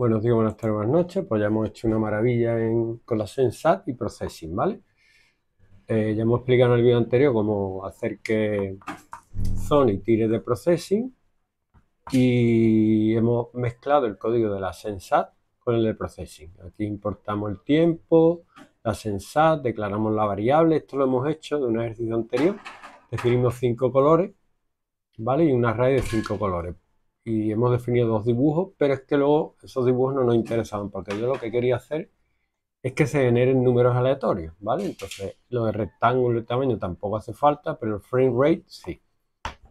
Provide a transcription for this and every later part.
Buenos días, buenas tardes, buenas noches. Pues ya hemos hecho una maravilla con la Sensat y Processing, ¿vale? Eh, ya hemos explicado en el vídeo anterior cómo hacer que Sony tire de Processing y hemos mezclado el código de la Sensat con el de Processing. Aquí importamos el tiempo, la Sensat, declaramos la variable. Esto lo hemos hecho de un ejercicio anterior. Definimos cinco colores, ¿vale? Y un array de cinco colores y hemos definido dos dibujos, pero es que luego esos dibujos no nos interesaban porque yo lo que quería hacer es que se generen números aleatorios, ¿vale? Entonces, lo de rectángulo y tamaño tampoco hace falta, pero el frame rate sí,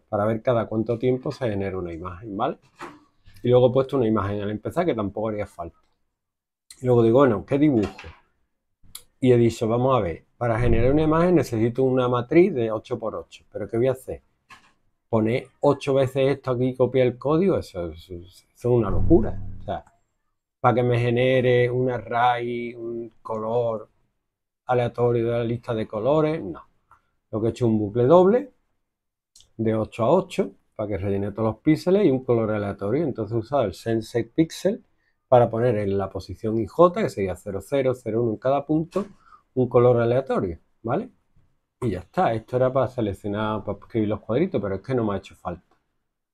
para ver cada cuánto tiempo se genera una imagen, ¿vale? Y luego he puesto una imagen al empezar que tampoco haría falta. Y luego digo, bueno, ¿qué dibujo? Y he dicho, vamos a ver, para generar una imagen necesito una matriz de 8x8, pero ¿qué voy a hacer? Poner ocho veces esto aquí y copiar el código, eso, es una locura. O sea, para que me genere un array, un color aleatorio de la lista de colores, no. Lo que he hecho es un bucle doble de 8 a 8 para que rellene todos los píxeles y un color aleatorio. Entonces he usado el sense pixel para poner en la posición IJ, que sería 0, 0, 0, 1 en cada punto, un color aleatorio, ¿vale? Y ya está, esto era para seleccionar, para escribir los cuadritos, pero es que no me ha hecho falta.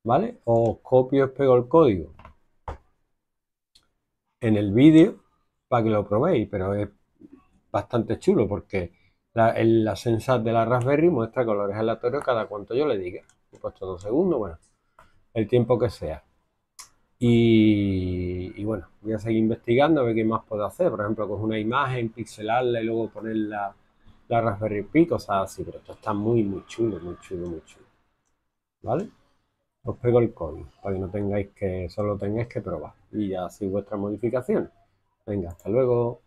¿Vale? Os copio y pego el código en el vídeo para que lo probéis, pero es bastante chulo porque la, la Sensat de la Raspberry muestra colores aleatorios cada cuanto yo le diga. He puesto dos segundos, bueno, el tiempo que sea. Y, y, bueno, voy a seguir investigando a ver qué más puedo hacer. Por ejemplo, coger una imagen, pixelarla y luego ponerla la Raspberry Pi, cosas así, pero esto está muy, muy chulo, muy chulo, muy chulo. ¿Vale? Os pego el código para que no tengáis que, solo tengáis que probar y así vuestras modificaciones. Venga, hasta luego.